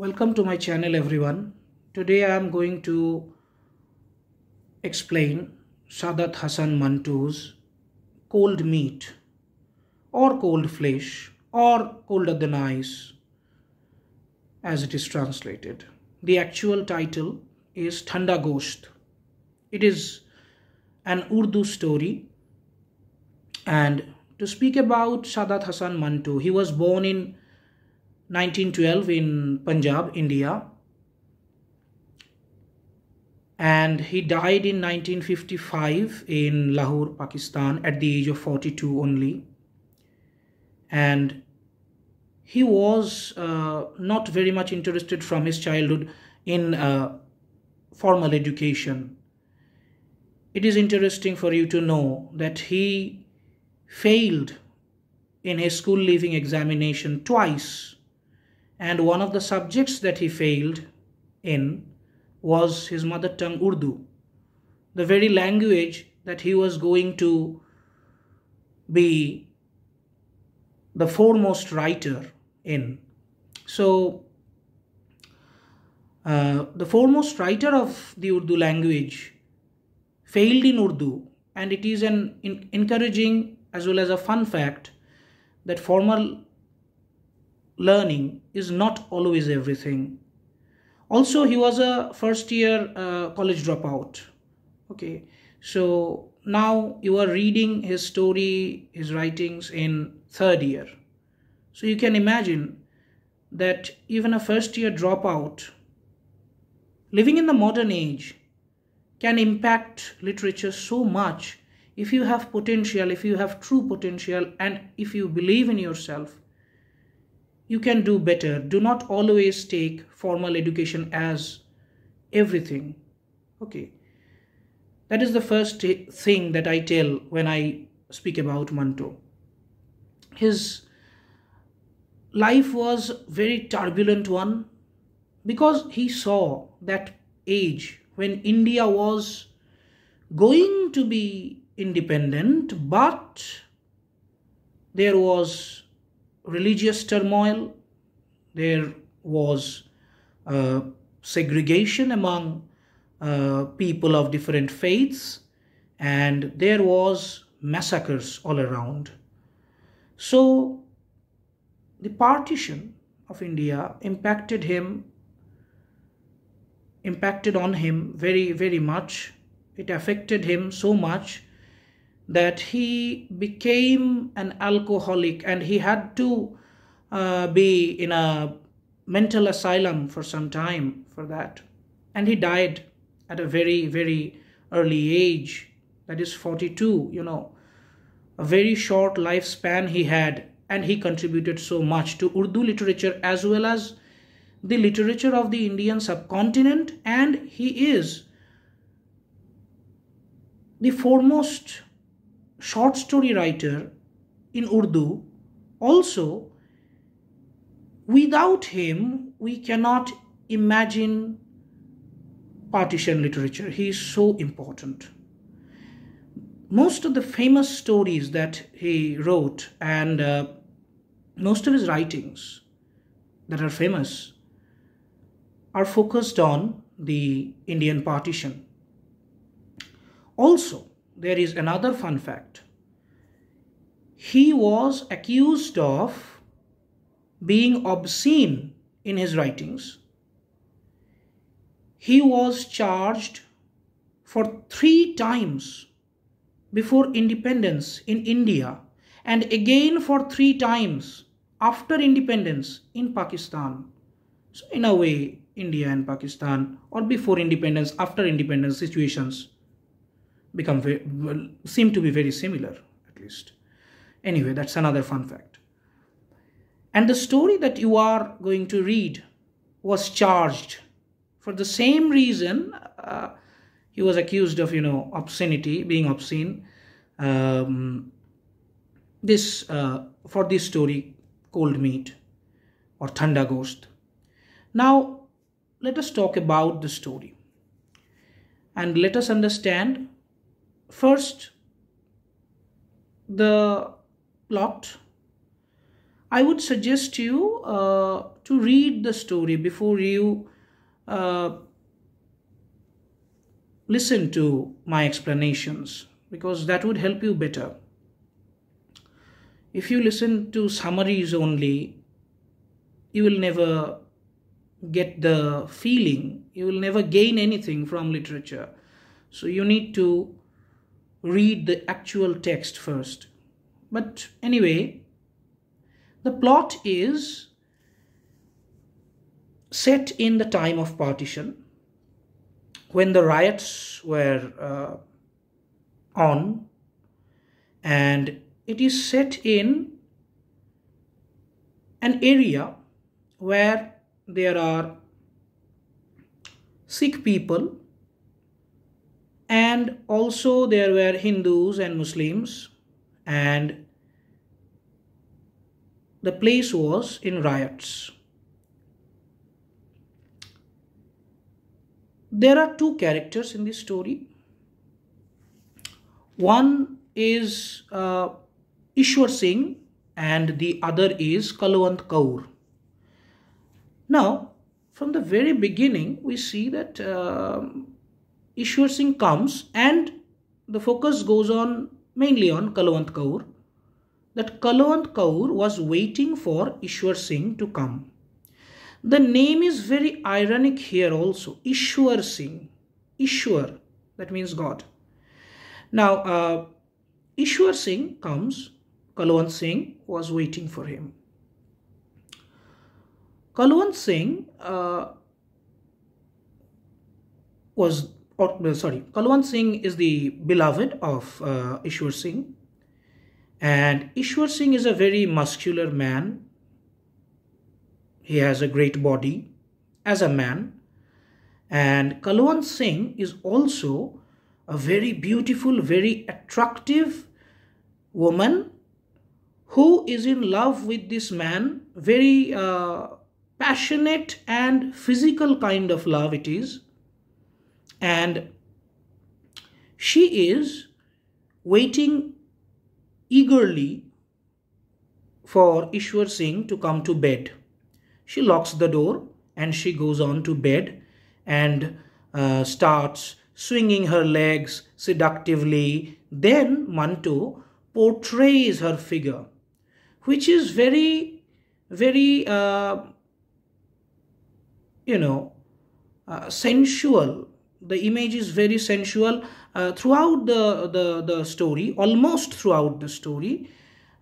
Welcome to my channel everyone. Today I am going to explain Saadat hasan Manto's cold meat or cold flesh or colder than ice as it is translated. The actual title is Thanda Gosht. It is an Urdu story and to speak about Saadat hasan Manto, he was born in 1912 in Punjab, India. And he died in 1955 in Lahore, Pakistan at the age of 42 only. And he was uh, not very much interested from his childhood in uh, formal education. It is interesting for you to know that he failed in his school leaving examination twice and one of the subjects that he failed in was his mother tongue Urdu, the very language that he was going to be the foremost writer in. So, uh, the foremost writer of the Urdu language failed in Urdu, and it is an in- encouraging as well as a fun fact that formal learning is not always everything. Also, he was a first year uh, college dropout. Okay, so now you are reading his story, his writings in third year. So you can imagine that even a first year dropout living in the modern age can impact literature so much if you have potential, if you have true potential, and if you believe in yourself you can do better. Do not always take formal education as everything. Okay. That is the first thing that I tell when I speak about Manto. His life was very turbulent one because he saw that age when India was going to be independent, but there was religious turmoil, there was uh, segregation among uh, people of different faiths, and there was massacres all around. So the partition of India impacted him, impacted on him very, very much. It affected him so much that he became an alcoholic and he had to uh, be in a mental asylum for some time for that. And he died at a very, very early age, that is 42, you know. A very short lifespan he had, and he contributed so much to Urdu literature as well as the literature of the Indian subcontinent, and he is the foremost short story writer in Urdu. Also, without him, we cannot imagine partition literature. He is so important. Most of the famous stories that he wrote and uh, most of his writings that are famous are focused on the Indian partition. Also, there is another fun fact. He was accused of being obscene in his writings. He was charged for three times before independence in India and again for three times after independence in Pakistan. So, in a way, India and Pakistan, or before independence, after independence situations become well, seem to be very similar at least. Anyway that's another fun fact. And the story that you are going to read was charged for the same reason uh, he was accused of you know obscenity being obscene. Um, this uh, for this story cold meat or Thanda Gosht. Now let us talk about the story. And let us understand First, the plot. I would suggest you uh, to read the story before you uh, listen to my explanations because that would help you better. If you listen to summaries only, you will never get the feeling, you will never gain anything from literature. So you need to read the actual text first. But anyway, the plot is set in the time of partition when the riots were uh, on and it is set in an area where there are Sikh people and also there were Hindus and Muslims and the place was in riots. There are two characters in this story. One is uh, Ishwar Singh and the other is Kalwant Kaur. Now, from the very beginning, we see that um, Ishwar Singh comes and the focus goes on mainly on Kalwant Kaur that Kalwant Kaur was waiting for Ishwar Singh to come. The name is very ironic here also. Ishwar Singh. Ishwar, that means God. Now, uh, Ishwar Singh comes. Kalwant Singh was waiting for him. Kalwant Singh uh, was, or, sorry, Kalwant Singh is the beloved of uh, Ishwar Singh. And Ishwar Singh is a very muscular man he has a great body as a man. And Kalwant Singh is also a very beautiful, very attractive woman who is in love with this man, very uh, passionate and physical kind of love it is. And she is waiting eagerly for Ishwar Singh to come to bed. She locks the door and she goes on to bed and uh, starts swinging her legs seductively. Then Manto portrays her figure, which is very, very, uh, you know, uh, sensual. The image is very sensual uh, throughout the, the, the story, almost throughout the story.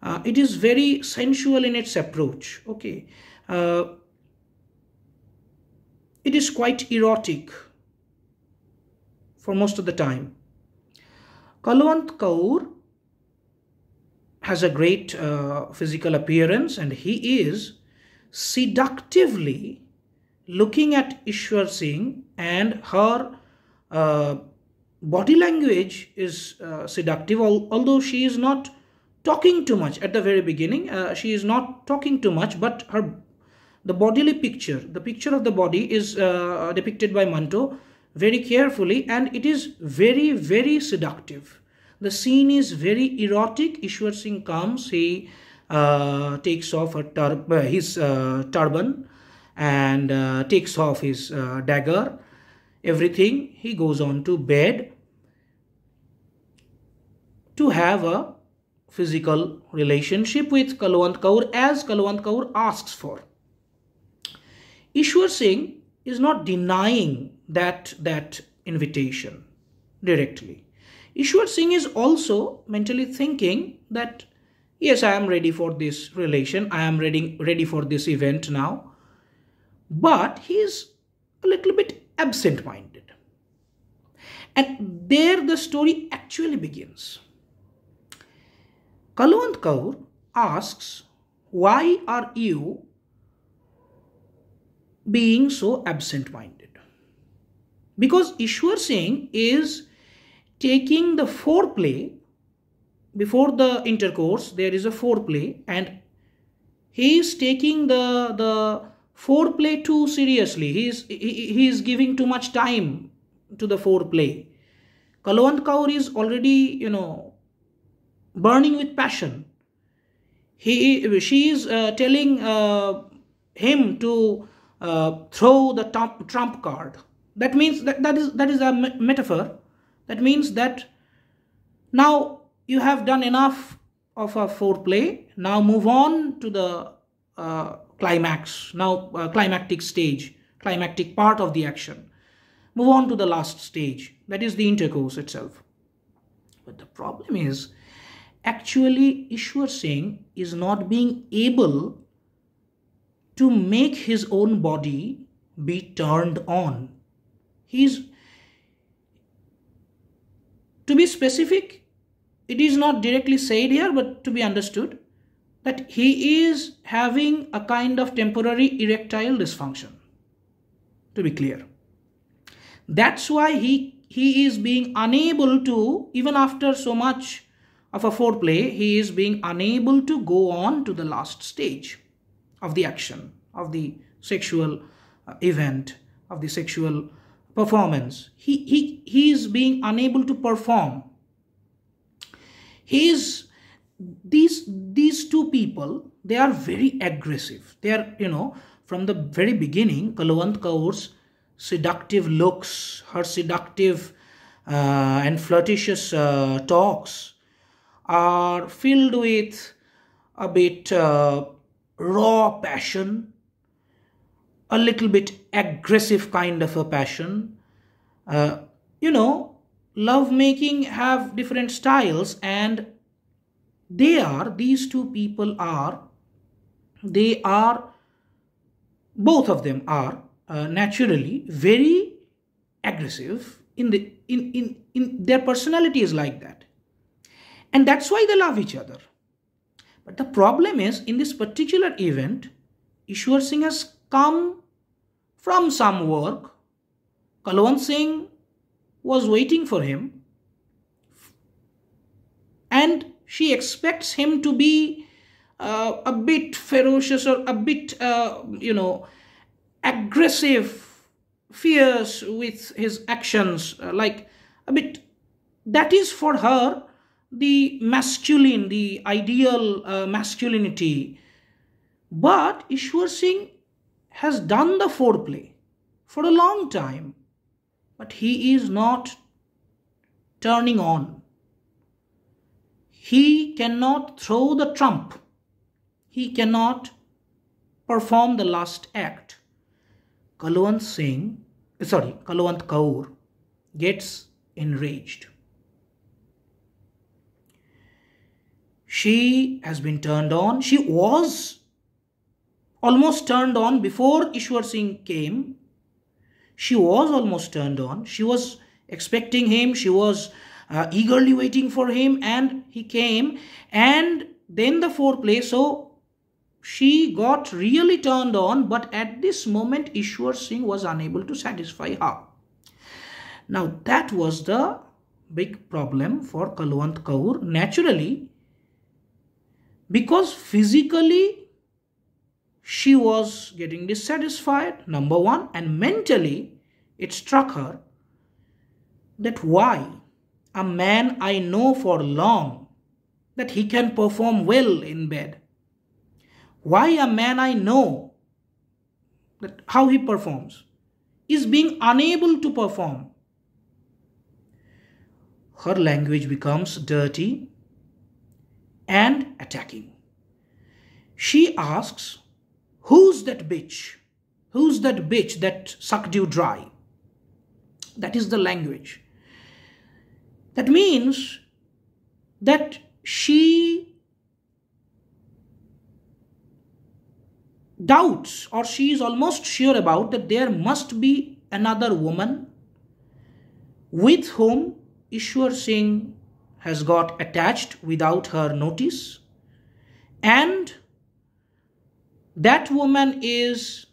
Uh, it is very sensual in its approach. Okay. Uh, it is quite erotic for most of the time. Kalwant Kaur has a great uh, physical appearance and he is seductively looking at Ishwar Singh and her uh, body language is uh, seductive although she is not talking too much at the very beginning. Uh, she is not talking too much but her the bodily picture the picture of the body is uh, depicted by manto very carefully and it is very very seductive. The scene is very erotic. Ishwar singh comes he uh, takes off uh, his uh, turban and takes off his dagger everything he goes on to bed to have a physical relationship with Kalwant Kaur as Kalwant Kaur asks for. Ishwar Singh is not denying that, that invitation directly. Ishwar Singh is also mentally thinking that yes, I am ready for this relation, I am ready, ready for this event now. But he is a little bit absent minded. And there the story actually begins. Kalwant Kaur asks, Why are you being so absent minded. Because Ishwar Singh is taking the foreplay before the intercourse, there is a foreplay, and he is taking the, the foreplay too seriously. He is, he, he is giving too much time to the foreplay. Kalwant Kaur is already, you know, burning with passion. he she is uh, telling uh, him to uh, throw the trump, trump card that means that, that is that is a metaphor that means that now you have done enough of a foreplay now move on to the uh, climax. Now uh, climactic stage climactic part of the action. Move on to the last stage that is the intercourse itself. But the problem is actually Ishwar Singh is not being able to make his own body be turned on. He's to be specific, it is not directly said here, but to be understood that he is having a kind of temporary erectile dysfunction. To be clear. That's why he, he is being unable to, even after so much of a foreplay, he is being unable to go on to the last stage of the action, of the sexual uh, event, of the sexual performance. He, he, he is being unable to perform. He is, these, these two people, they are very aggressive. They are, you know, from the very beginning, Kalwant Kaur's seductive looks, her seductive uh, and flirtatious uh, talks are filled with a bit uh, raw passion, a little bit aggressive kind of a passion. Uh, you know, love making have different styles and they are, these two people are, they are, both of them are uh, naturally very aggressive in the in, in in their personality is like that. And that's why they love each other. But the problem is in this particular event Ishwar Singh has come from some work. Kalwant Singh was waiting for him. And she expects him to be uh, a bit ferocious or a bit uh, you know aggressive, fierce with his actions, uh, like a bit. That is for her the masculine, the ideal uh, masculinity. But Ishwar Singh has done the foreplay for a long time, but he is not turning on. He cannot throw the trump. He cannot perform the last act. Kalwant Singh, eh, sorry, Kalwant Kaur gets enraged. She has been turned on. She was almost turned on before Ishwar Singh came. She was almost turned on. She was expecting him. She was uh, eagerly waiting for him and he came and then the foreplay. So she got really turned on, but at this moment, Ishwar Singh was unable to satisfy her. Now, that was the big problem for Kalwant Kaur. Naturally, because physically she was getting dissatisfied, number one, and mentally it struck her that why a man I know for long that he can perform well in bed why a man I know that how he performs is being unable to perform. Her language becomes dirty and attacking. She asks, Who's that bitch? Who's that bitch that sucked you dry? That is the language. That means that she doubts or she is almost sure about that there must be another woman with whom Ishwar Singh has got attached without her notice. And that woman is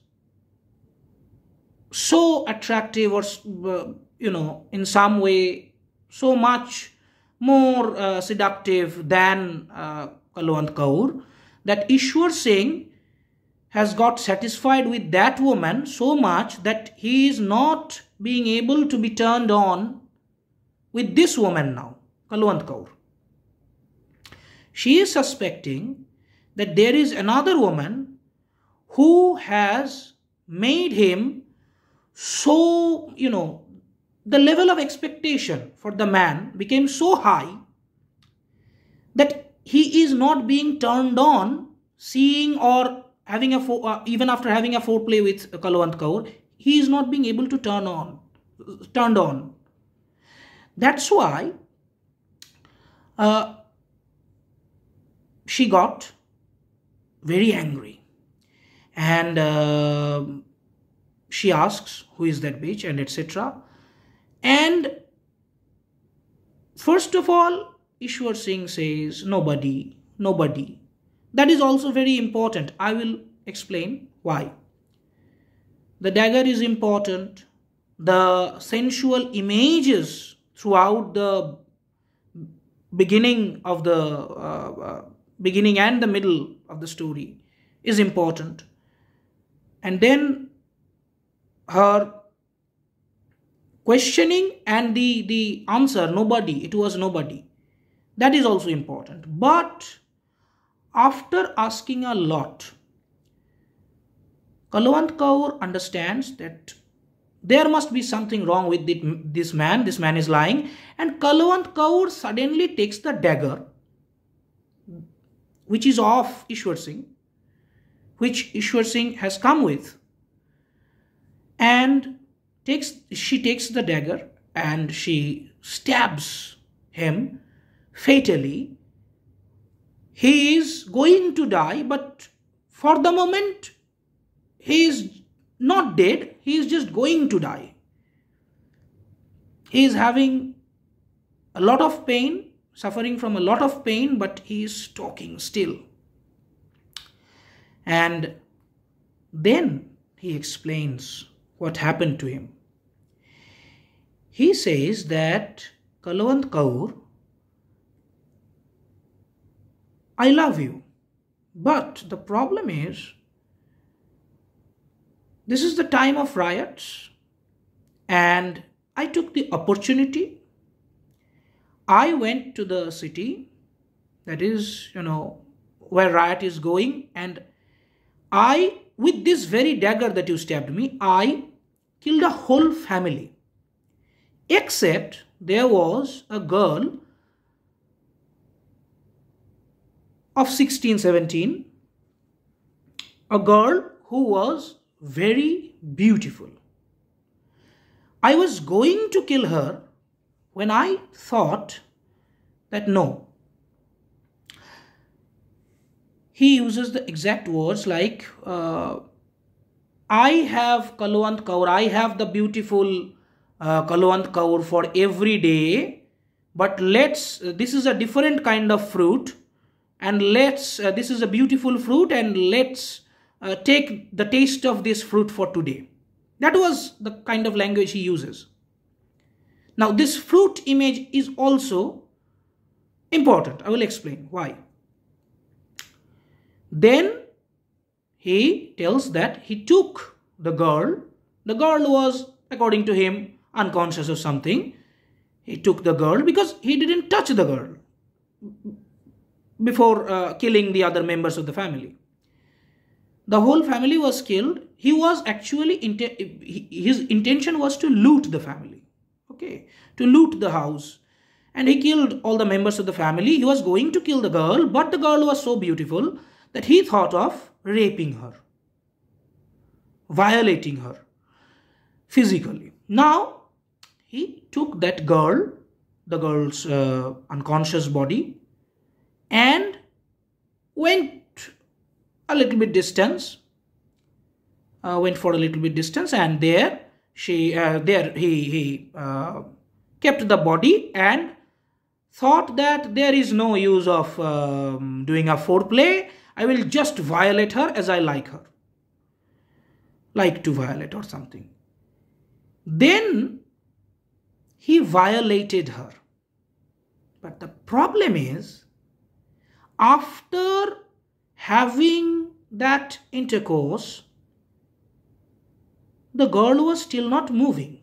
so attractive or uh, you know in some way so much more uh, seductive than uh, Kalwant Kaur that Ishwar Singh has got satisfied with that woman so much that he is not being able to be turned on with this woman now, Kalwant Kaur. She is suspecting that there is another woman who has made him so, you know, the level of expectation for the man became so high that he is not being turned on seeing or having a uh, even after having a foreplay with Kalwant Kaur, he is not being able to turn on, turned on. That's why uh, she got very angry, and uh, she asks, "Who is that bitch?" and etc. And first of all, Ishwar Singh says, "Nobody, nobody." That is also very important. I will explain why. The dagger is important. The sensual images throughout the beginning of the uh, uh, beginning and the middle of the story is important. And then her questioning and the the answer nobody it was nobody. That is also important. But after asking a lot, Kalwant Kaur understands that there must be something wrong with this man, this man is lying, and Kalwant Kaur suddenly takes the dagger, which is of Ishwar Singh, which Ishwar Singh has come with, and takes she takes the dagger and she stabs him fatally he is going to die, but for the moment, he is not dead, he is just going to die. He is having a lot of pain, suffering from a lot of pain, but he is talking still. And then he explains what happened to him. He says that Kalwant Kaur I love you. But the problem is, this is the time of riots, and I took the opportunity. I went to the city, that is, you know, where riot is going, and I, with this very dagger that you stabbed me, I killed a whole family. Except there was a girl of 1617, a girl who was very beautiful. I was going to kill her when I thought that no. He uses the exact words like, uh, I have Kalwant Kaur, I have the beautiful uh, Kalwant Kaur for every day, but let's, uh, this is a different kind of fruit. And let's uh, this is a beautiful fruit. And let's uh, take the taste of this fruit for today. That was the kind of language he uses. Now this fruit image is also important. I will explain why. Then he tells that he took the girl the girl was according to him unconscious of something he took the girl because he didn't touch the girl before uh, killing the other members of the family. The whole family was killed. He was actually, his intention was to loot the family. Okay, to loot the house. And he killed all the members of the family. He was going to kill the girl, but the girl was so beautiful that he thought of raping her, violating her physically. Now, he took that girl, the girl's uh, unconscious body, and went a little bit distance uh, went for a little bit distance and there she uh, there he he uh, kept the body and thought that there is no use of um, doing a foreplay i will just violate her as i like her. Like to violate or something. Then he violated her. But the problem is after having that intercourse, the girl was still not moving.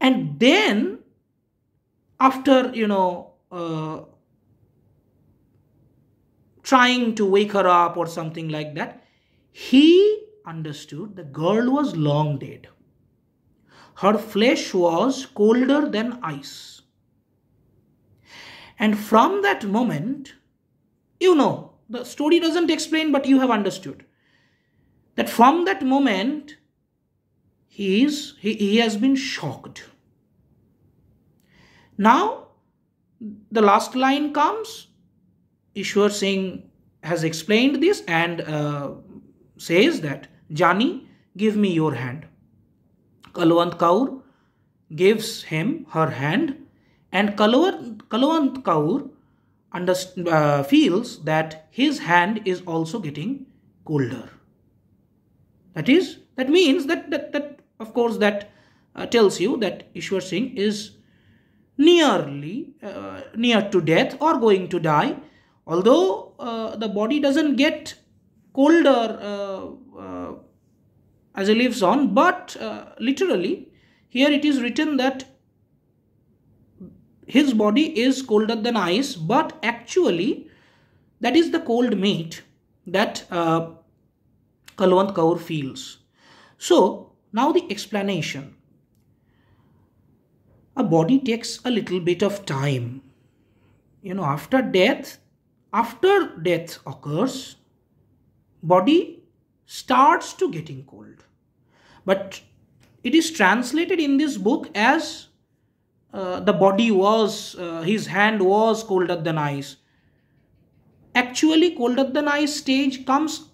And then, after, you know, uh, trying to wake her up or something like that. He understood the girl was long dead. Her flesh was colder than ice. And from that moment, you know, the story doesn't explain, but you have understood that from that moment, he, is, he, he has been shocked. Now, the last line comes. Ishwar Singh has explained this and uh, says that Jani, give me your hand. Kalwant Kaur gives him her hand and Kalwant, Kalwant Kaur uh, feels that his hand is also getting colder. That is, that means that, that, that of course, that uh, tells you that Ishwar Singh is nearly uh, near to death or going to die. Although uh, the body doesn't get colder uh, uh, as it lives on, but uh, literally here it is written that his body is colder than ice, but actually that is the cold meat that uh, Kalwant Kaur feels. So now the explanation. A body takes a little bit of time. You know, after death, after death occurs, body starts to getting cold. But it is translated in this book as uh, the body was, uh, his hand was colder than ice. Actually, colder than ice stage comes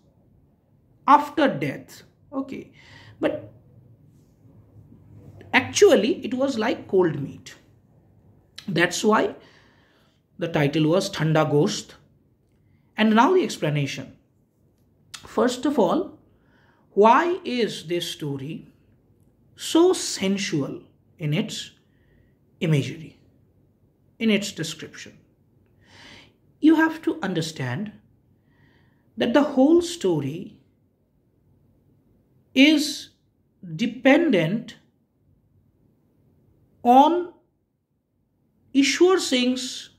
after death. Okay, but actually it was like cold meat. That's why the title was Thanda Gosht. And now the explanation. First of all, why is this story so sensual in its imagery, in its description? You have to understand that the whole story is dependent on Ishwar Singh's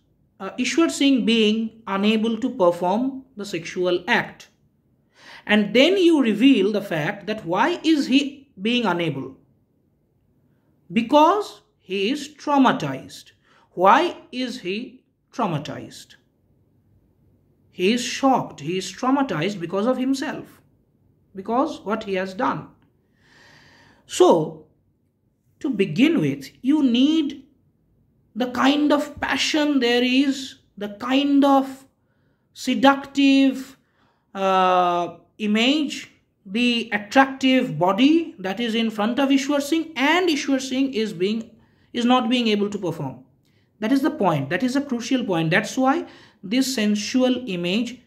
uh, Ishwar Singh being unable to perform the sexual act. And then you reveal the fact that why is he being unable? Because he is traumatized. Why is he traumatized? He is shocked. He is traumatized because of himself. Because what he has done. So, to begin with, you need the kind of passion there is, the kind of seductive uh, image, the attractive body that is in front of Ishwar Singh and Ishwar Singh is being is not being able to perform. That is the point. That is a crucial point. That's why this sensual image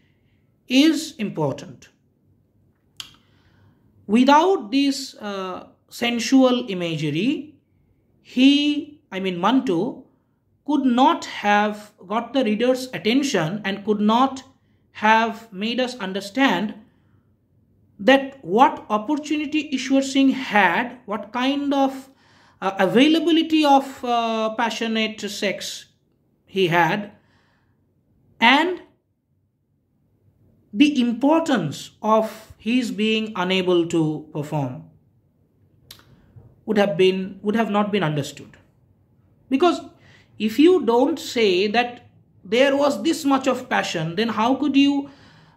is important. Without this uh, sensual imagery, he, I mean Manto, could not have got the reader's attention and could not have made us understand that what opportunity Ishwar Singh had, what kind of uh, availability of uh, passionate sex he had, and the importance of his being unable to perform would have been would have not been understood. Because if you don't say that there was this much of passion then how could you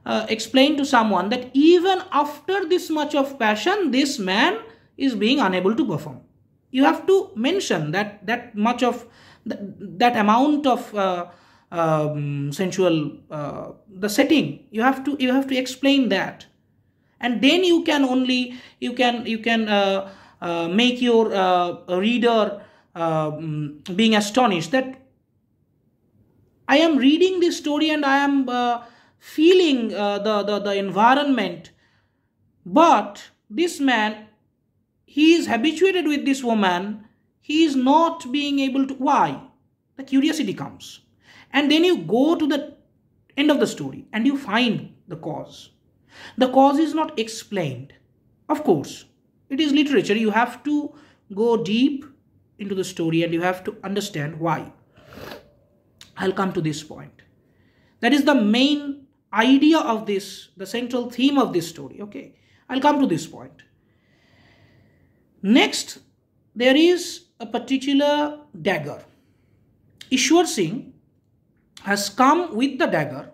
uh, explain to someone that even after this much of passion this man is being unable to perform? You have to mention that that much of th that amount of uh, um, sensual uh, the setting. You have to you have to explain that. And then you can only you can you can uh, uh, make your uh, reader um, being astonished that I am reading this story and I am uh, feeling uh, the, the, the environment. But this man, he is habituated with this woman. He is not being able to. Why? The curiosity comes. And then you go to the end of the story and you find the cause. The cause is not explained. Of course, it is literature. You have to go deep into the story and you have to understand why. I'll come to this point. That is the main idea of this, the central theme of this story. Okay, I'll come to this point. Next, there is a particular dagger. Ishwar Singh has come with the dagger.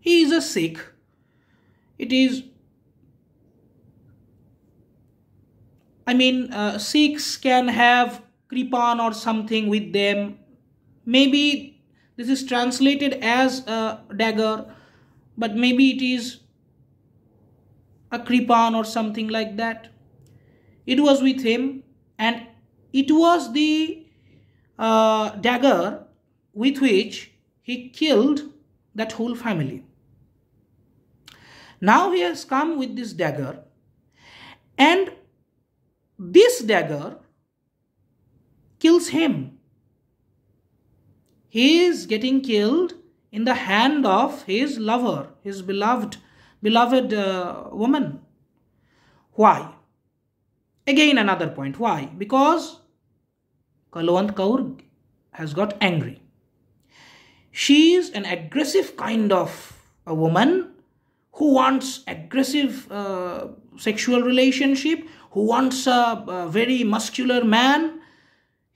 He is a Sikh. It is, I mean, uh, Sikhs can have kripan or something with them. Maybe this is translated as a dagger, but maybe it is a kripan or something like that. It was with him, and it was the uh, dagger with which he killed that whole family. Now he has come with this dagger, and this dagger kills him. He is getting killed in the hand of his lover, his beloved, beloved uh, woman. Why? Again, another point. Why? Because Kalwant Kaur has got angry. She is an aggressive kind of a woman who wants aggressive uh, sexual relationship, who wants a, a very muscular man.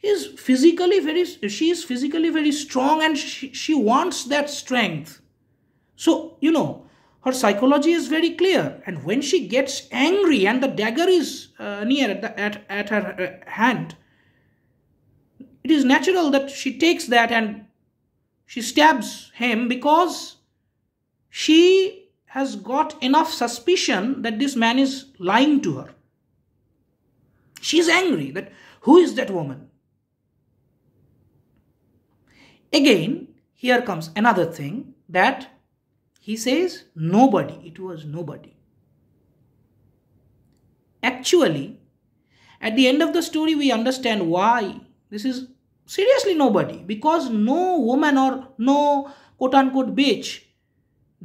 Is physically very, she is physically very strong and she, she wants that strength. So, you know, her psychology is very clear and when she gets angry and the dagger is uh, near at, the, at, at her uh, hand it is natural that she takes that and she stabs him because she has got enough suspicion that this man is lying to her she is angry that who is that woman again here comes another thing that he says nobody, it was nobody. Actually, at the end of the story, we understand why this is seriously nobody because no woman or no quote unquote bitch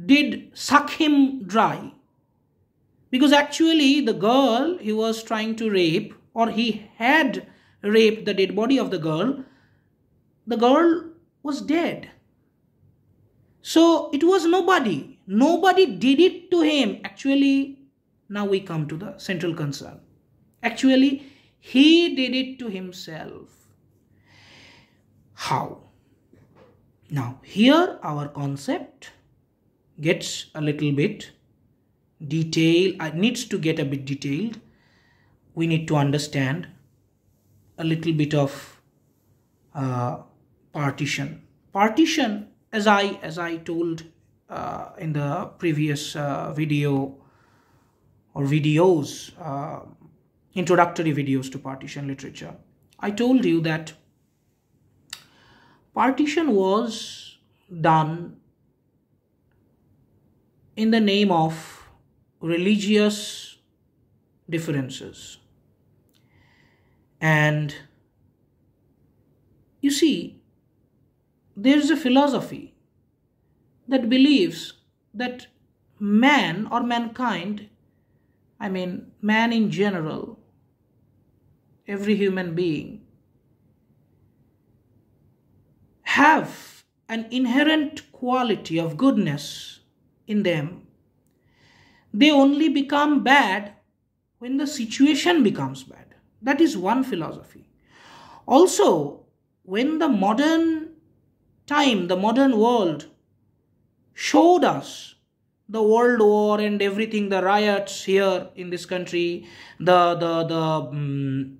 did suck him dry. Because actually, the girl he was trying to rape, or he had raped the dead body of the girl, the girl was dead. So it was nobody. Nobody did it to him. Actually, now we come to the central concern. Actually, he did it to himself. How? Now, here our concept gets a little bit detailed, uh, needs to get a bit detailed. We need to understand a little bit of uh, partition. Partition as I as I told uh, in the previous uh, video or videos uh, introductory videos to partition literature I told you that partition was done in the name of religious differences and you see there is a philosophy that believes that man or mankind, I mean, man in general, every human being, have an inherent quality of goodness in them. They only become bad when the situation becomes bad. That is one philosophy. Also, when the modern time, the modern world showed us the world war and everything, the riots here in this country, the the the um,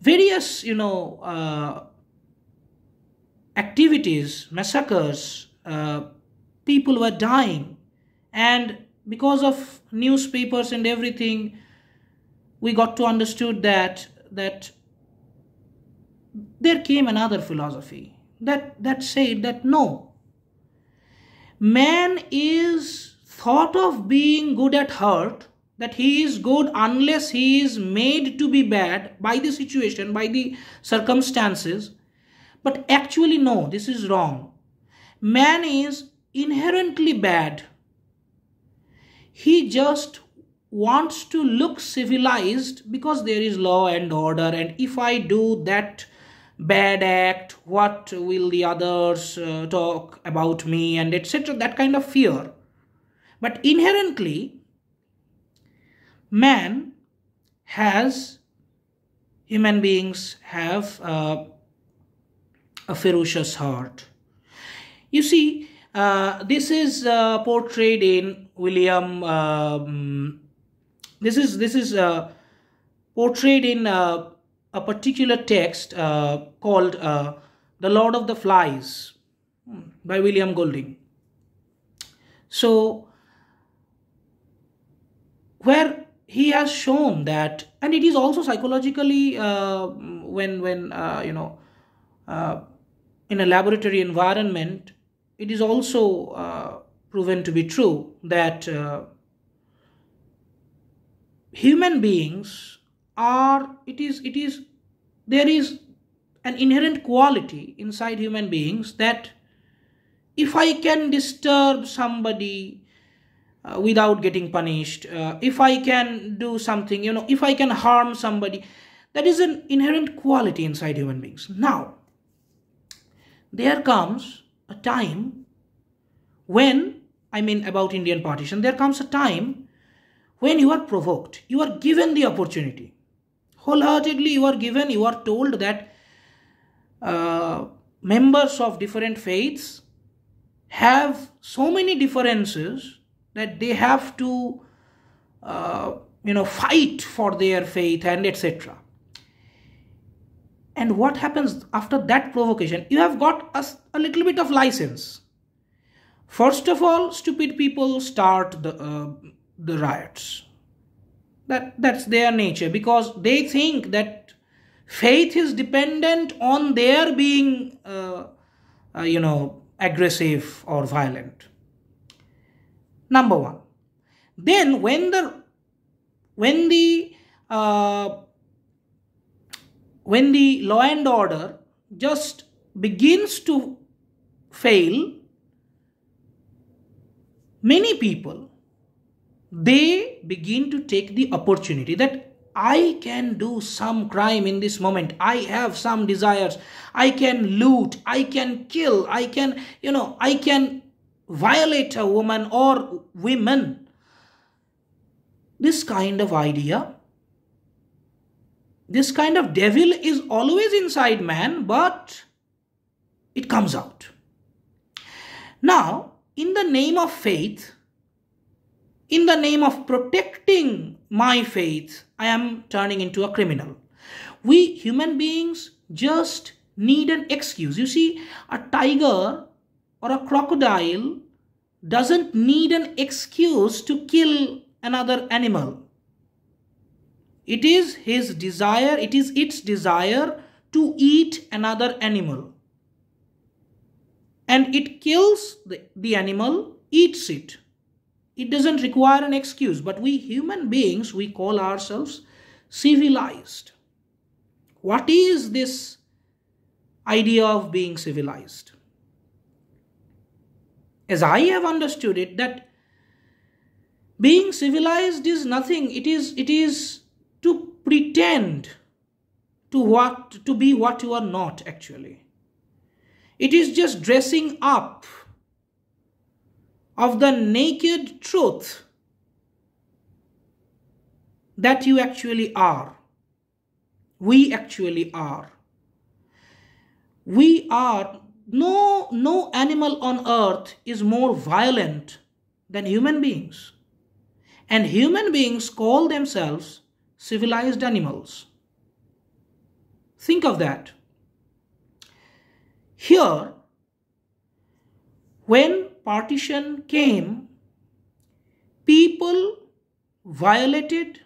various you know uh, activities, massacres, uh, people were dying, and because of newspapers and everything, we got to understood that that there came another philosophy that, that said that no, man is thought of being good at heart, that he is good unless he is made to be bad by the situation, by the circumstances. But actually, no, this is wrong. Man is inherently bad. He just wants to look civilized because there is law and order, and if I do that bad act what will the others uh, talk about me and etc that kind of fear. But inherently man has human beings have uh, a ferocious heart. You see uh, this is uh, portrayed in william um, this is this is uh, portrayed in uh, a particular text uh, called uh, The Lord of the Flies hmm, by William Golding. So, where he has shown that, and it is also psychologically uh, when when uh, you know uh, in a laboratory environment, it is also uh, proven to be true that human beings are it is it is there is an inherent quality inside human beings that if i can disturb somebody uh, without getting punished uh, if i can do something you know if i can harm somebody that is an inherent quality inside human beings. Now there comes a time when i mean about indian partition there comes a time when you are provoked you are given the opportunity. Wholeheartedly you are given you are told that uh, members of different faiths have so many differences that they have to uh, you know fight for their faith and etc and what happens after that provocation? You have got a, a little bit of license. First of all stupid people start the uh, the riots. That that's their nature because they think that faith is dependent on their being uh, uh, you know aggressive or violent. Number one. Then when the when the uh, when the law and order just begins to fail many people they begin to take the opportunity that I can do some crime in this moment. I have some desires. I can loot. I can kill. I can, you know, I can violate a woman or women. This kind of idea, this kind of devil is always inside man, but it comes out. Now, in the name of faith, in the name of protecting my faith, I am turning into a criminal. We human beings just need an excuse. You see, a tiger or a crocodile doesn't need an excuse to kill another animal. It is his desire, it is its desire to eat another animal. And it kills the, the animal, eats it. It doesn't require an excuse, but we human beings, we call ourselves civilized. What is this idea of being civilized? As I have understood it, that being civilized is nothing. It is it is to pretend to what to be what you are not actually. It is just dressing up of the naked truth that you actually are. We actually are. We are, no, no animal on earth is more violent than human beings. And human beings call themselves civilized animals. Think of that. Here, when partition came, people violated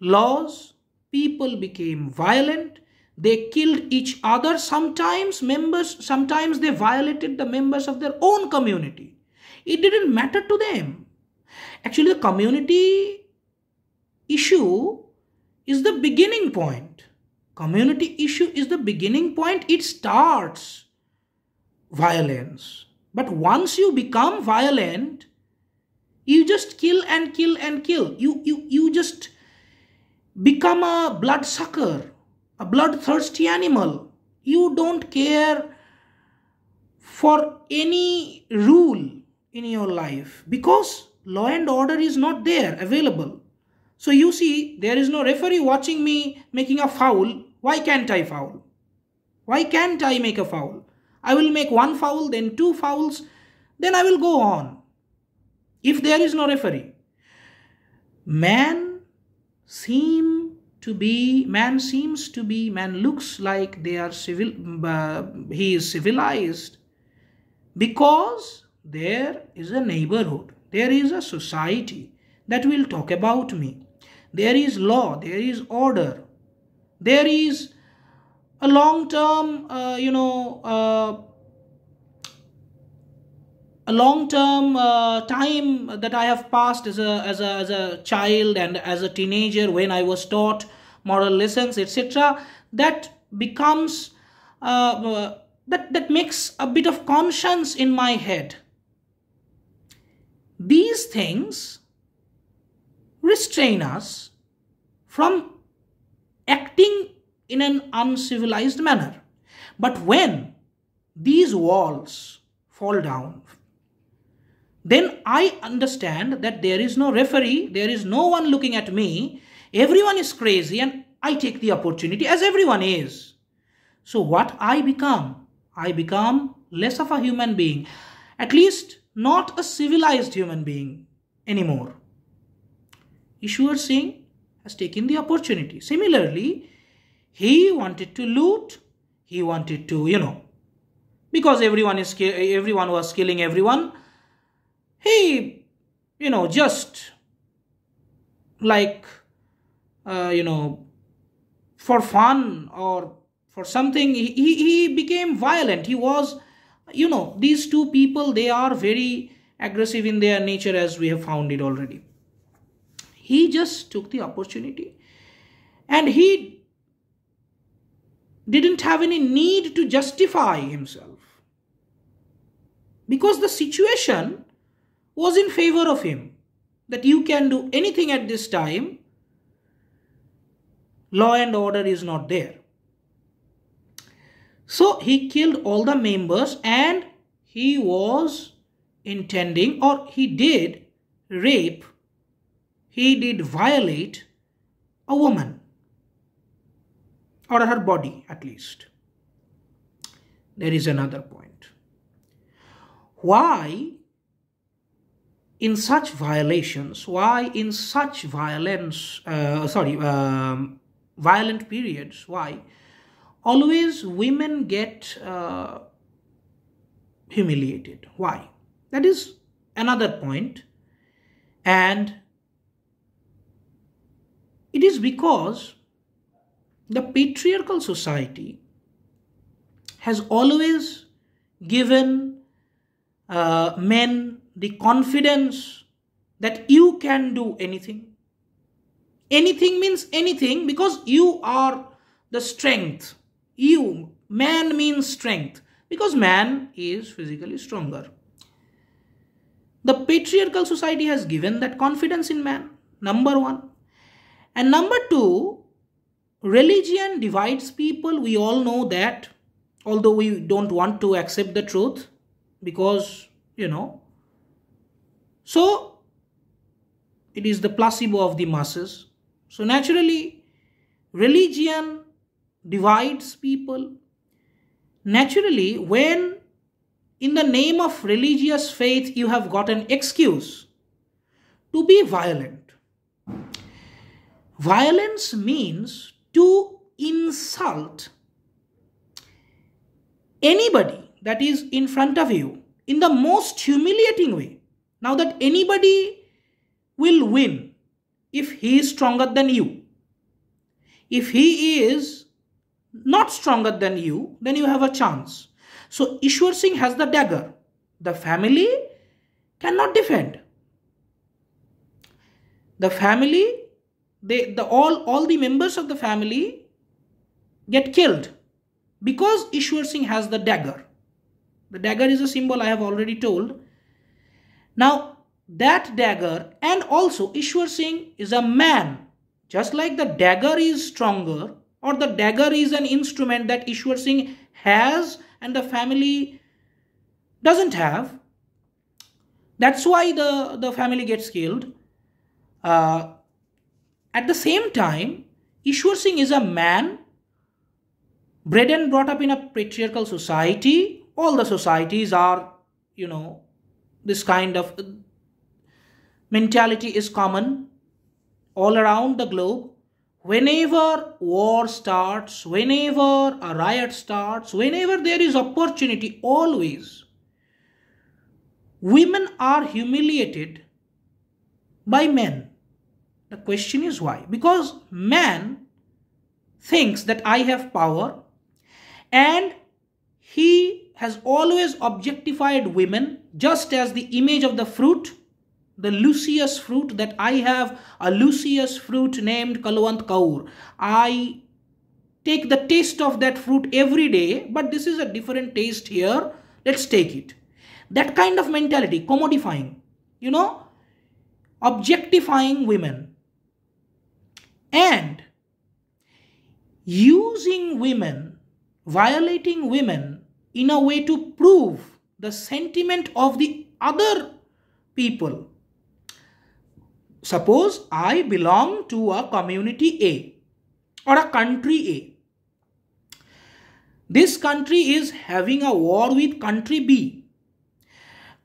laws, people became violent, they killed each other. Sometimes members, sometimes they violated the members of their own community. It didn't matter to them. Actually, the community issue is the beginning point. Community issue is the beginning point. It starts violence. But once you become violent, you just kill and kill and kill. You, you, you just become a bloodsucker, a bloodthirsty animal. you don't care for any rule in your life because law and order is not there available. So you see, there is no referee watching me making a foul. Why can't I foul? Why can't I make a foul? I will make one foul, then two fouls, then I will go on. If there is no referee. Man seem to be, man seems to be, man looks like they are civil, uh, he is civilized because there is a neighborhood, there is a society that will talk about me. There is law, there is order, there is a long term, uh, you know, uh, a long term uh, time that I have passed as a, as, a, as a child and as a teenager when I was taught moral lessons, etc., that becomes, uh, that, that makes a bit of conscience in my head. These things restrain us from acting in an uncivilized manner. But when these walls fall down, then I understand that there is no referee, there is no one looking at me, everyone is crazy, and I take the opportunity as everyone is. So, what I become? I become less of a human being, at least not a civilized human being anymore. Ishwar Singh has taken the opportunity. Similarly, he wanted to loot, he wanted to, you know, because everyone is everyone was killing everyone. He you know just like uh, you know for fun or for something he, he became violent. He was you know these two people they are very aggressive in their nature as we have found it already. He just took the opportunity and he didn't have any need to justify himself. Because the situation was in favor of him. That you can do anything at this time law and order is not there. So he killed all the members and he was intending or he did rape he did violate a woman or her body at least there is another point why in such violations, why in such violence, uh, sorry, um, violent periods, why always women get uh, humiliated? Why? That is another point. And it is because the patriarchal society has always given uh, men the confidence that you can do anything. Anything means anything because you are the strength. You, man means strength because man is physically stronger. The patriarchal society has given that confidence in man, number one. And number two, religion divides people. We all know that, although we don't want to accept the truth because, you know, so it is the placebo of the masses. So naturally, religion divides people. Naturally, when in the name of religious faith you have got an excuse to be violent. Violence means to insult anybody that is in front of you in the most humiliating way. Now that anybody will win if he is stronger than you. If he is not stronger than you, then you have a chance. So Ishwar Singh has the dagger. The family cannot defend. The family, they, the all, all the members of the family get killed because Ishwar Singh has the dagger. The dagger is a symbol I have already told now, that dagger and also Ishwar Singh is a man. Just like the dagger is stronger or the dagger is an instrument that Ishwar Singh has and the family doesn't have. That's why the, the family gets killed. Uh, at the same time, Ishwar Singh is a man bred and brought up in a patriarchal society. All the societies are, you know, this kind of uh, mentality is common all around the globe whenever war starts, whenever a riot starts, whenever there is opportunity, always women are humiliated by men. The question is why? Because man thinks that I have power and he has always objectified women just as the image of the fruit the Lucius fruit that I have a Lucius fruit named Kalwant Kaur. I take the taste of that fruit every day, but this is a different taste here. Let's take it. That kind of mentality, commodifying, you know, objectifying women and using women, violating women in a way to prove the sentiment of the other people Suppose I belong to a community A or a country A. This country is having a war with country B.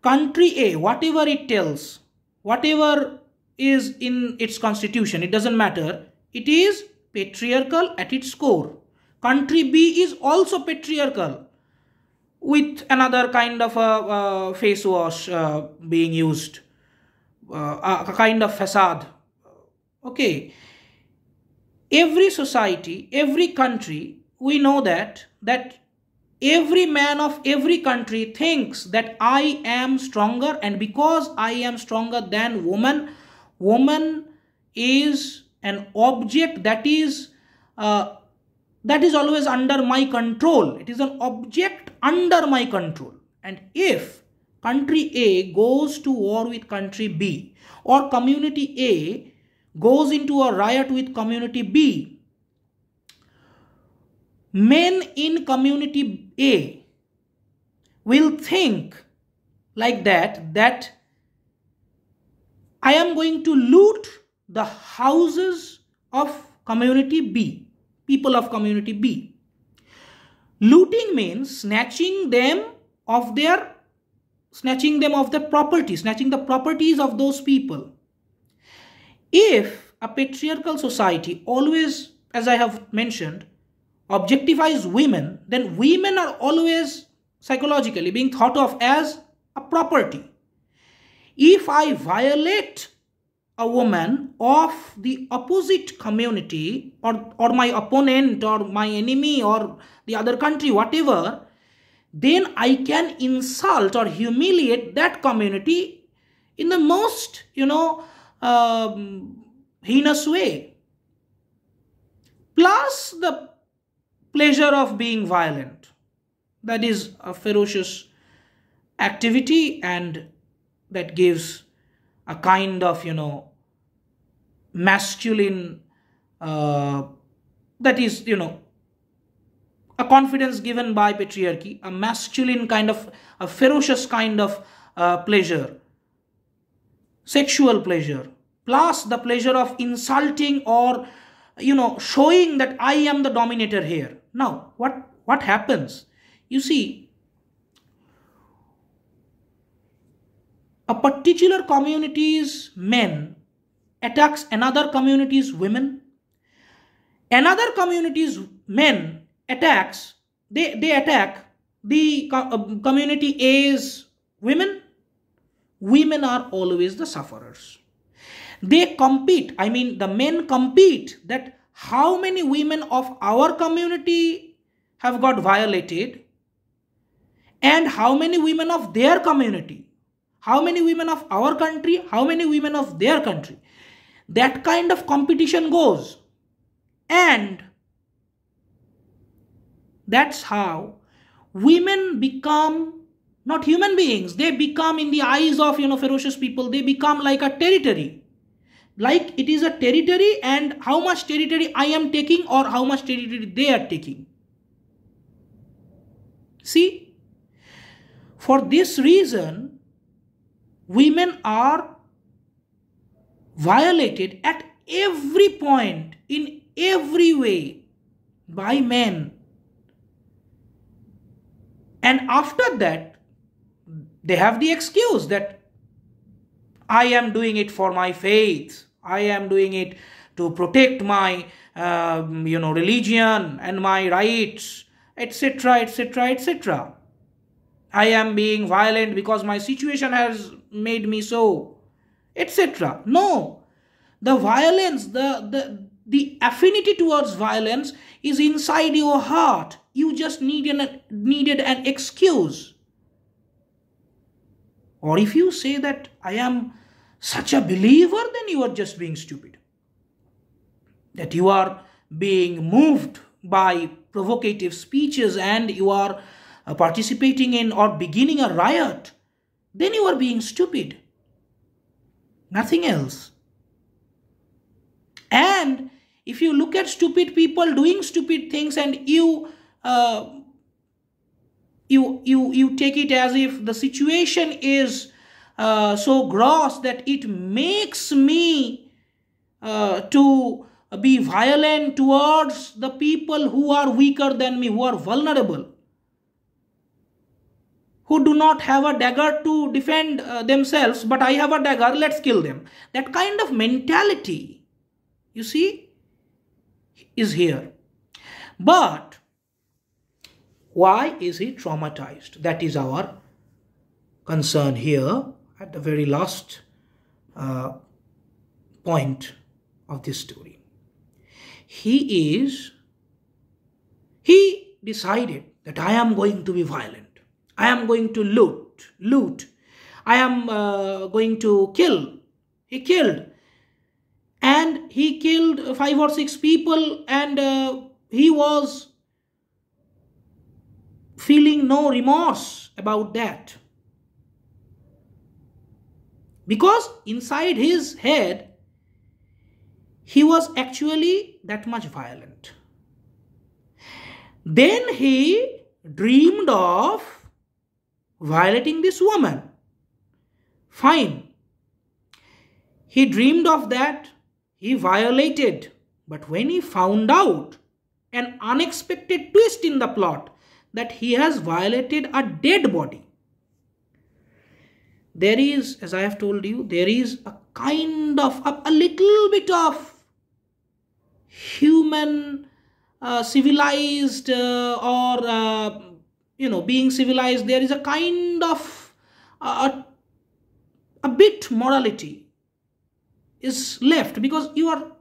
Country A, whatever it tells, whatever is in its constitution, it doesn't matter. It is patriarchal at its core. Country B is also patriarchal with another kind of a, a face wash uh, being used. Uh, a kind of facade. Okay. Every society every country we know that that every man of every country thinks that i am stronger and because i am stronger than woman woman is an object that is uh, that is always under my control. It is an object under my control. And if country A goes to war with country B or community A goes into a riot with community B, men in community A will think like that that I am going to loot the houses of community B, people of community B. Looting means snatching them of their snatching them of the property, snatching the properties of those people. If a patriarchal society always, as I have mentioned, objectifies women, then women are always psychologically being thought of as a property. If I violate a woman of the opposite community or, or my opponent or my enemy or the other country, whatever, then I can insult or humiliate that community in the most, you know, um, heinous way. Plus the pleasure of being violent. That is a ferocious activity and that gives a kind of, you know, masculine, uh, that is, you know, a confidence given by patriarchy, a masculine kind of, a ferocious kind of uh, pleasure, sexual pleasure, plus the pleasure of insulting or, you know, showing that I am the dominator here. Now, what, what happens? You see, a particular community's men attacks another community's women, another community's men attacks, they, they attack the uh, community A's women. Women are always the sufferers. They compete, I mean, the men compete that how many women of our community have got violated and how many women of their community, how many women of our country, how many women of their country. That kind of competition goes. And that's how women become not human beings. They become in the eyes of, you know, ferocious people, they become like a territory. like it is a territory and how much territory I am taking or how much territory they are taking. See, for this reason, women are violated at every point, in every way, by men. And after that, they have the excuse that I am doing it for my faith. I am doing it to protect my, uh, you know, religion and my rights, etc., etc., etc. I am being violent because my situation has made me so, etc. No, the violence, the the the affinity towards violence is inside your heart. You just need an, needed an excuse. Or if you say that I am such a believer, then you are just being stupid. That you are being moved by provocative speeches and you are participating in or beginning a riot, then you are being stupid. Nothing else. And if you look at stupid people doing stupid things and you uh, you you you take it as if the situation is uh, so gross that it makes me uh, to be violent towards the people who are weaker than me, who are vulnerable, who do not have a dagger to defend uh, themselves, but I have a dagger, let's kill them. That kind of mentality, you see, is here. But why is he traumatized? That is our concern here at the very last uh, point of this story. He is, he decided that I am going to be violent. I am going to loot, loot. I am uh, going to kill. He killed. And he killed five or six people and uh, he was feeling no remorse about that. Because inside his head, he was actually that much violent. Then he dreamed of violating this woman. Fine. He dreamed of that. He violated. But when he found out an unexpected twist in the plot that he has violated a dead body, there is, as I have told you, there is a kind of, a, a little bit of human uh, civilized uh, or, uh, you know, being civilized, there is a kind of a, a bit morality is left because you are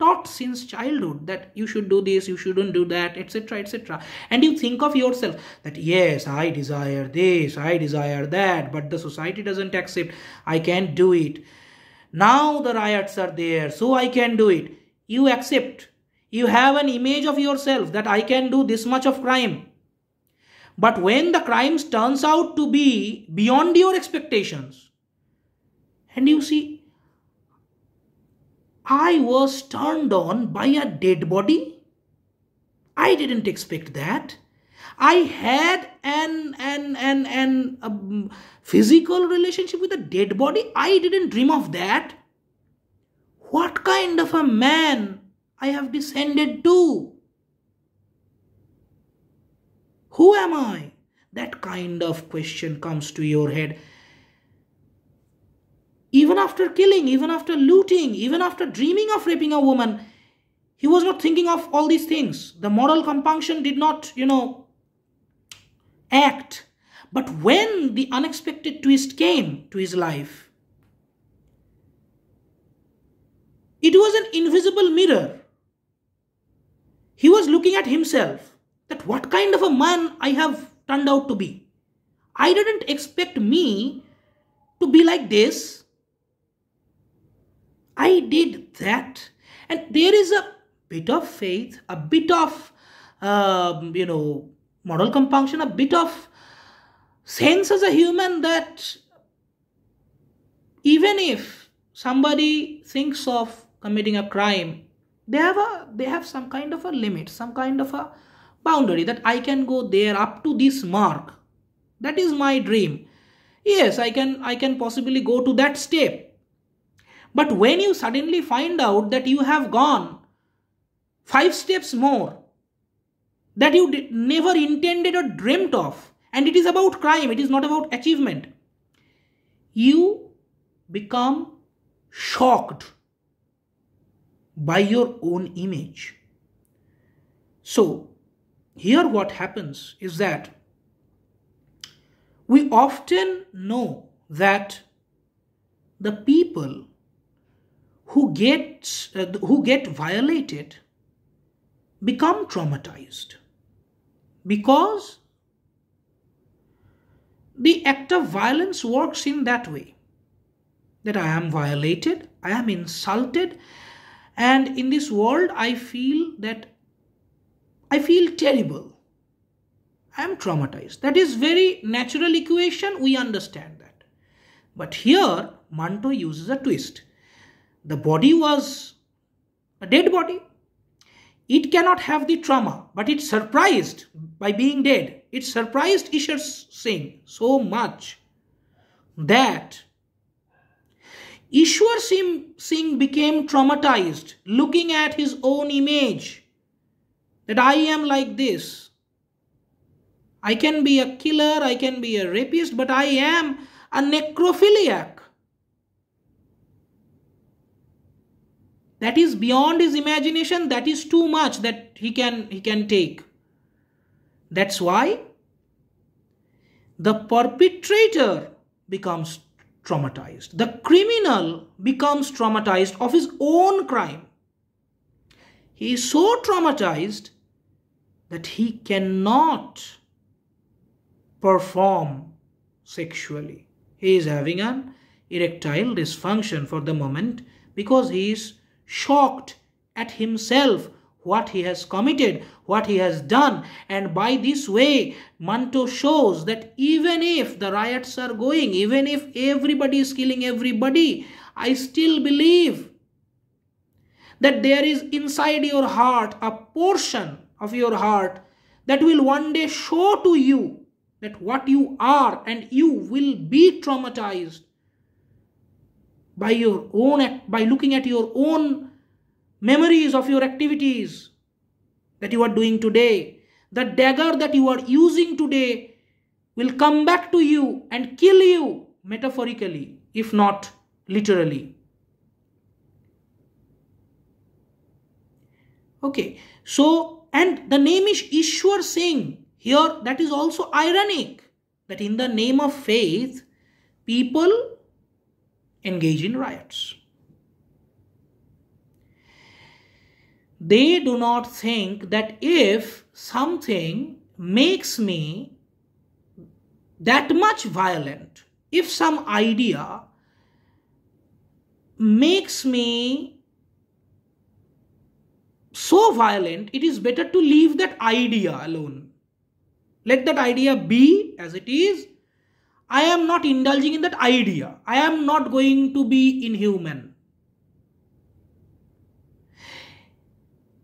taught since childhood that you should do this you shouldn't do that etc etc and you think of yourself that yes i desire this i desire that but the society doesn't accept i can't do it. Now the riots are there so i can do it. You accept. You have an image of yourself that i can do this much of crime but when the crimes turns out to be beyond your expectations and you see I was turned on by a dead body? I didn't expect that. I had an an an an um, physical relationship with a dead body. I didn't dream of that. What kind of a man I have descended to? Who am I? That kind of question comes to your head even after killing, even after looting, even after dreaming of raping a woman, he was not thinking of all these things. The moral compunction did not, you know, act. But when the unexpected twist came to his life, it was an invisible mirror. He was looking at himself that what kind of a man I have turned out to be. I didn't expect me to be like this I did that. And there is a bit of faith, a bit of, um, you know, moral compunction, a bit of sense as a human that even if somebody thinks of committing a crime, they have a they have some kind of a limit, some kind of a boundary that I can go there up to this mark. That is my dream. Yes, I can I can possibly go to that step. But when you suddenly find out that you have gone five steps more that you never intended or dreamt of, and it is about crime, it is not about achievement, you become shocked by your own image. So, here what happens is that we often know that the people who get, uh, who get violated become traumatized because the act of violence works in that way that I am violated, I am insulted, and in this world I feel that I feel terrible. I am traumatized. That is very natural equation. We understand that. But here Manto uses a twist. The body was a dead body. It cannot have the trauma, but it's surprised by being dead. It surprised Ishwar Singh so much that Ishwar Singh became traumatized looking at his own image that I am like this. I can be a killer, I can be a rapist, but I am a necrophiliac. That is beyond his imagination, that is too much that he can he can take. That's why the perpetrator becomes traumatized. The criminal becomes traumatized of his own crime. He is so traumatized that he cannot perform sexually. He is having an erectile dysfunction for the moment because he is shocked at himself what he has committed, what he has done. And by this way, Manto shows that even if the riots are going, even if everybody is killing everybody, I still believe that there is inside your heart a portion of your heart that will one day show to you that what you are and you will be traumatized by your own by looking at your own memories of your activities that you are doing today. The dagger that you are using today will come back to you and kill you metaphorically if not literally. Okay so and the name is Ishwar Singh. Here, that is also ironic that in the name of faith, people engage in riots. They do not think that if something makes me that much violent, if some idea makes me so violent, it is better to leave that idea alone. Let that idea be as it is. I am not indulging in that idea. I am not going to be inhuman.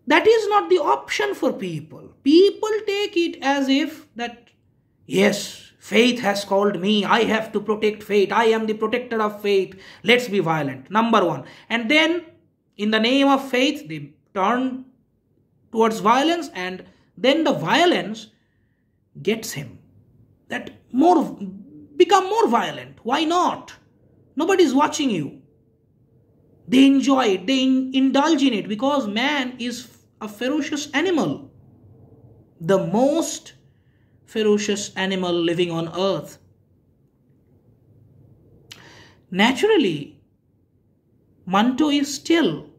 That is not the option for people. People take it as if that, yes, faith has called me. I have to protect faith. I am the protector of faith. Let's be violent. Number one. And then, in the name of faith, they turn towards violence and then the violence gets him. That more become more violent. Why not? Nobody's watching you. They enjoy it they in, indulge in it because man is a ferocious animal. The most ferocious animal living on earth. Naturally manto is still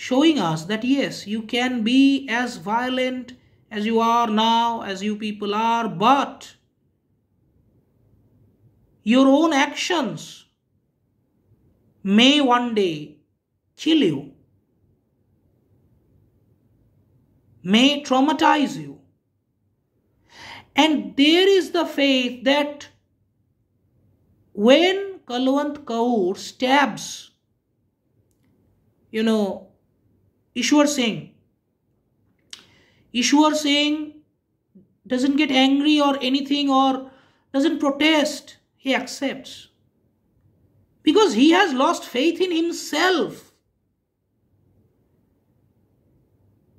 showing us that yes, you can be as violent as you are now, as you people are, but your own actions may one day kill you, may traumatize you. And there is the faith that when Kalwant Kaur stabs you know, Ishwar Singh. Ishwar Singh doesn't get angry or anything or doesn't protest. He accepts. Because he has lost faith in himself.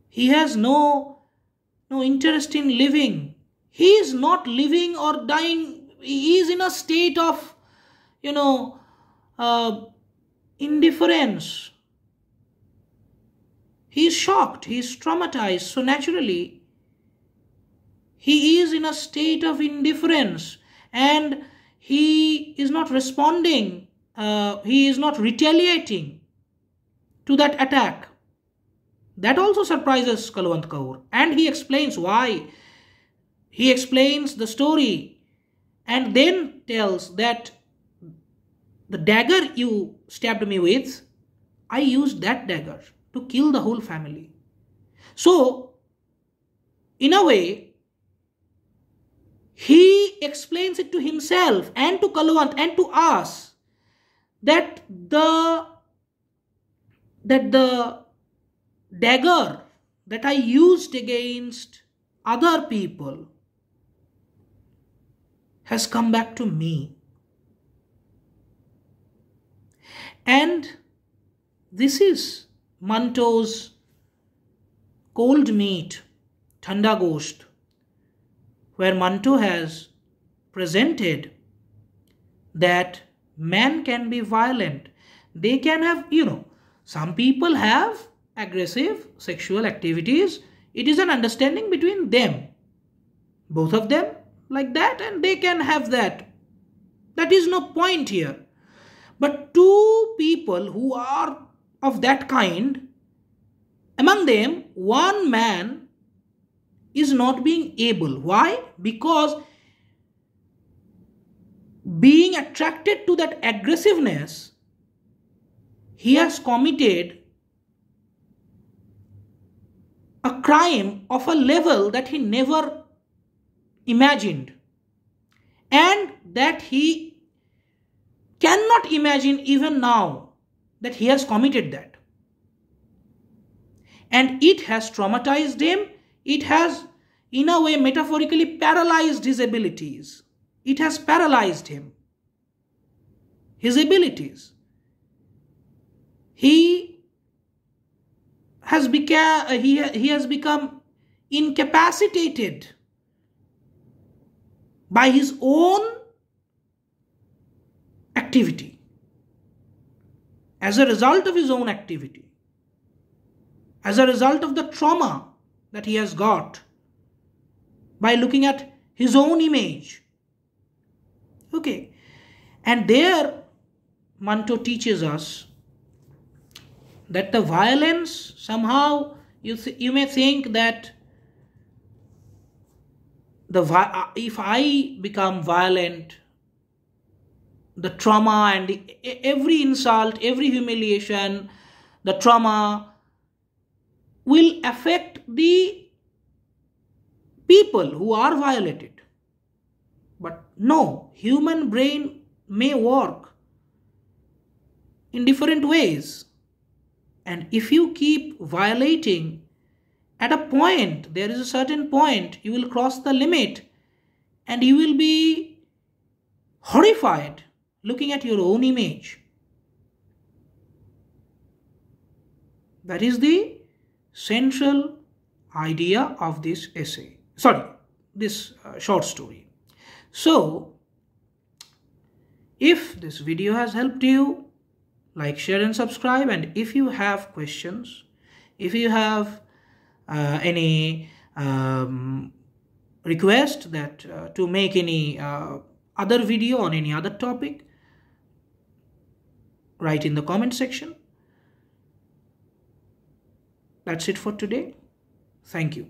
He has no, no interest in living. He is not living or dying. He is in a state of, you know, uh, indifference. He is shocked, he is traumatized. So naturally, he is in a state of indifference and he is not responding, uh, he is not retaliating to that attack. That also surprises Kalwant Kaur and he explains why. He explains the story and then tells that the dagger you stabbed me with, I used that dagger to kill the whole family. So, in a way, he explains it to himself and to Kalwant and to us that the that the dagger that I used against other people has come back to me. And this is Manto's cold meat, Thanda Gosht, where Manto has presented that men can be violent. They can have, you know, some people have aggressive sexual activities. It is an understanding between them. Both of them like that and they can have that. That is no point here. But two people who are of that kind, among them, one man is not being able. Why? Because being attracted to that aggressiveness, he has committed a crime of a level that he never imagined and that he cannot imagine even now that he has committed that. And it has traumatized him, it has, in a way, metaphorically paralyzed his abilities. It has paralyzed him, his abilities. He has become, he, he has become incapacitated by his own activity as a result of his own activity, as a result of the trauma that he has got by looking at his own image. Okay, and there Manto teaches us that the violence somehow you you may think that the uh, if I become violent the trauma and the, every insult, every humiliation, the trauma will affect the people who are violated. But no, human brain may work in different ways. And if you keep violating, at a point, there is a certain point, you will cross the limit and you will be horrified looking at your own image. That is the central idea of this essay. Sorry, this uh, short story. So, if this video has helped you, like, share and subscribe. And if you have questions, if you have uh, any um, request that uh, to make any uh, other video on any other topic, write in the comment section. That's it for today. Thank you.